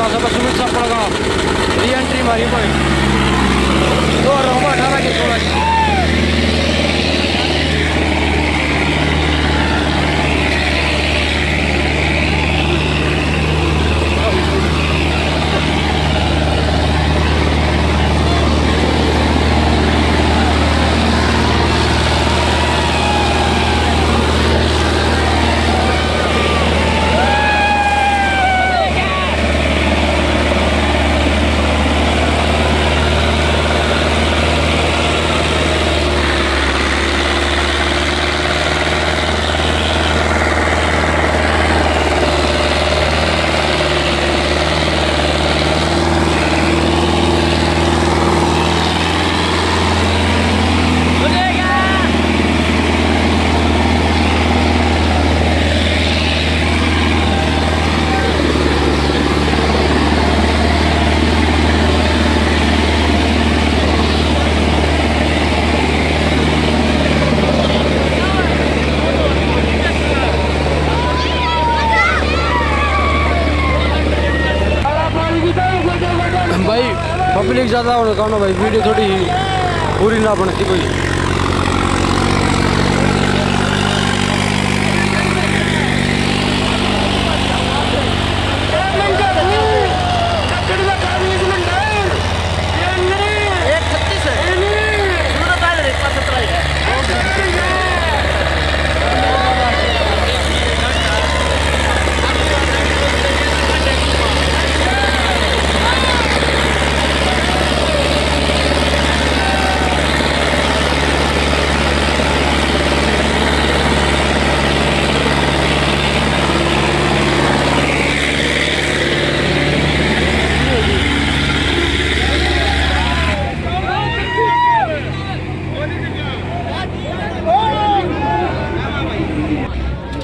का सब सुमित सापड़ का री एंट्री मारी भाई पब्लिक ज़्यादा होने का भाई वीडियो थोड़ी पूरी ना बनती कोई।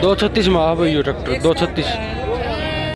दो छत्तीस में आ भाई ये ट्रैक्टर दो छत्तीस।